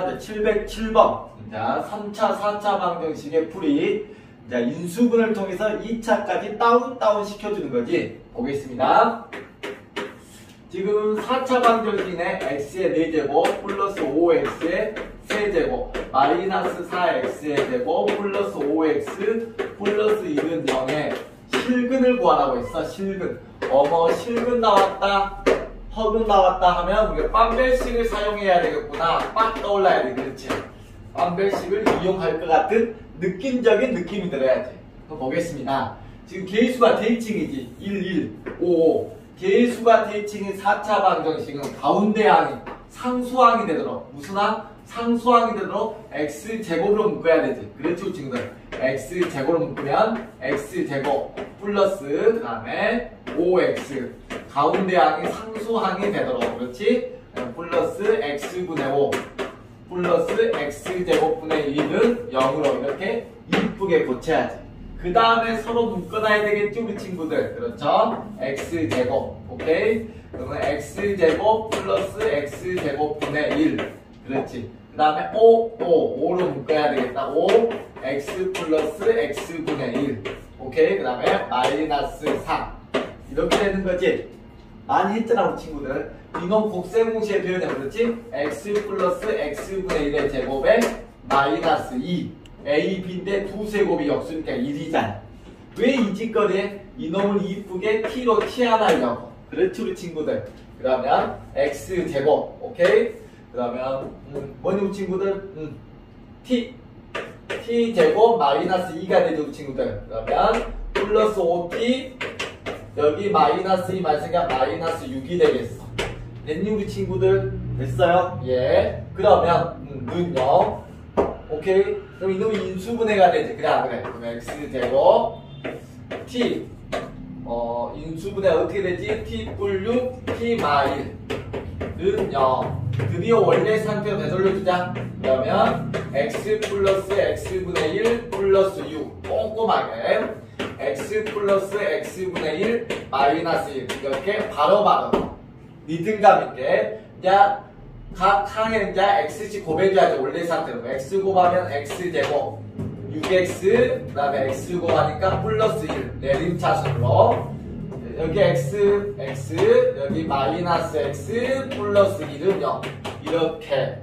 자, 707번. 자, 3차, 4차 방정식의 풀이. 자, 인수분해를 통해서 2차까지 다운, 다운 시켜주는 거지. 보겠습니다. 지금 4차 방정식의 x의 4제곱 플러스 5x의 3제곱 마이너스 4x의 제곱 플러스 5x 플러스 1은 0의 실근을 구하라고 했어. 실근. 어머 실근 나왔다. 허근 나왔다 하면 우리가 빰벨식을 사용해야 되겠구나. 빡 떠올라야 돼. 그렇지. 빰벨식을 이용할 것 같은 느낌적인 느낌이 들어야지. 그럼 보겠습니다. 지금 개수가 대칭이지. 1, 1, 5, 5. 개수가 대칭인 4차 방정식은 가운데 항이 상수항이 되도록 무슨 항? 상수항이 되도록 x제곱으로 묶어야 되지. 그렇죠 친구들. x제곱으로 묶으면 x제곱 플러스 그 다음에 5x 가운데 항이 상수항이 되도록. 그렇지? 플러스 x분의 5 플러스 x제곱분의 1은 0으로 이렇게 이쁘게 고쳐야지. 그 다음에 서로 묶어놔야 되겠죠 우리 친구들. 그렇죠? x제곱. 오케이? 그러면 x제곱 플러스 x제곱분의 1 그렇지? 그 다음에 5, 5, 5로 묶어야 되겠다. 5 x 플러스 x분의 1 오케이? 그 다음에 마이너스 4 이렇게 되는 거지 많이 했잖아 우리 친구들 이놈 곱셈공식의 표현해 그렇지? x 플러스 x분의 1의 제곱에 마이너스 2 A, B인데 두 세곱이 역수니까 1이잖아. 왜 이 짓거리에 이놈을 이쁘게 T로 치환하려고? 그렇지 우리 친구들. 그러면 X제곱, 오케이? 그러면 음, 뭐니 우리 친구들? 음, T T제곱 마이너스 2가 되죠 우리 친구들. 그러면 플러스 5T 여기 마이너스 2 말생각 마이너스 6이 되겠어. 됐니 우리 친구들? 됐어요? 예. 그러면 음, 는요. 오케이? 그럼 이놈이 인수분해가 되지. 그래, 안 그래? 그럼 x제곱 t 어, 인수분해 어떻게 되지? t 뿔 6, t 마일은 0. 드디어 원래 상태로 되돌려주자. 그러면 x 플러스 x분의 1 플러스 6. 꼼꼼하게. X 플러스 x분의 1 마이너스 1. 이렇게 바로 바로 리듬감 있게. 야, 각 항에 이제 x씩 곱해줘야죠. 원래 상태로. x 곱하면 x제곱 6x 그 다음에 x 곱하니까 플러스 1 내림차순으로 여기 x, x 여기 마이너스 x 플러스 1은 0 이렇게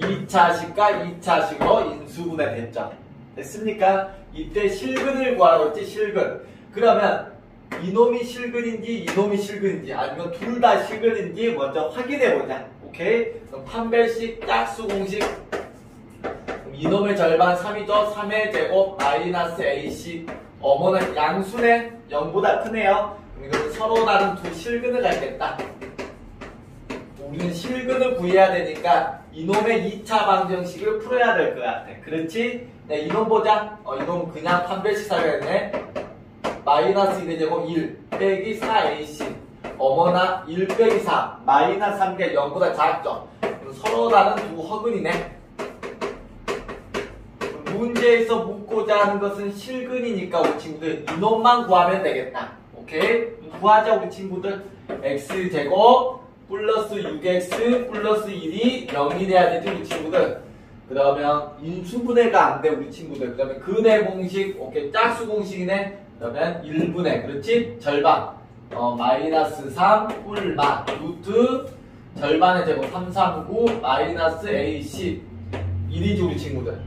2차식과 2차식으로 인수분해 됐죠. 됐습니까? 이때 실근을 구하라고 했지 실근 그러면 이놈이 실근인지 이놈이 실근인지 아니면 둘 다 실근인지 먼저 확인해 보자. 오케이? 그럼 판별식 짝수 공식 이놈의 절반 3이죠. 3의 제곱 마이너스 A씩 어머는 양수네 0보다 크네요. 이것은 서로 다른 두 실근을 갖겠다. 우리는 실근을 구해야 되니까 이놈의 2차 방정식을 풀어야 될 것 같아. 그렇지? 네, 이놈 보자. 어, 이놈 그냥 판별식 사용했네. 마이너스 1의 제곱 1 빼기 4ac 어머나 1 빼기 4 마이너스 3개 0보다 작죠 서로 다른 두 허근이네 문제에서 묻고자 하는 것은 실근이니까 우리 친구들 이놈만 구하면 되겠다 오케이? 구하자 우리 친구들 x제곱 플러스 6x 플러스 1이 0이 돼야 되지 우리 친구들 그러면 인수분해가 안 돼 우리 친구들 그 다음에 근의 공식 오케이 짝수 공식이네 그러면 1분의 그렇지? 절반 어, 마이너스 3 뿔마 루트 절반의 제곱 3, 3, 9 마이너스 AC 1이지 우리 친구들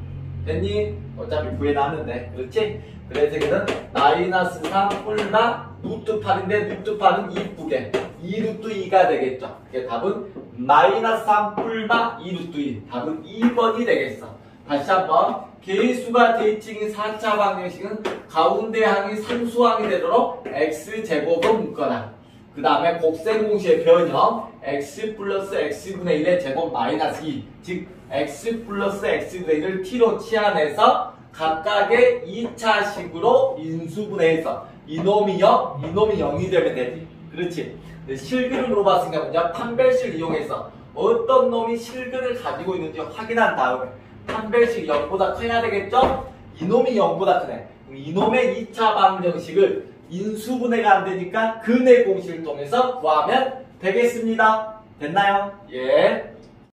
됐니? 어차피 구해놨는데 그렇지? 그래서 이거는 마이너스 3 뿔마 루트 8인데 루트 8은 이쁘게 2루트 2가 되겠죠. 그게 답은 마이너스 3 뿔마 2루트 2 답은 2번이 되겠어. 다시 한번 개수가 대칭인 4차 방정식은 가운데 항이 상수항이 되도록 x제곱을 묶거나 그 다음에 곱셈공식의 변형 x 플러스 x분의 1의 제곱 마이너스 2 즉 x 플러스 x분의 1을 t로 치환해서 각각의 2차식으로 인수분해해서 이놈이 0, 이놈이 0이 되면 되지 그렇지 실근을 물어봤으니까 먼저 판별식을 이용해서 어떤 놈이 실근을 가지고 있는지 확인한 다음에 판별식 0보다 커야 되겠죠? 이놈이 0보다 크네. 이놈의 2차 방정식을 인수분해가 안 되니까 근의 공식을 통해서 구하면 되겠습니다. 됐나요? 예.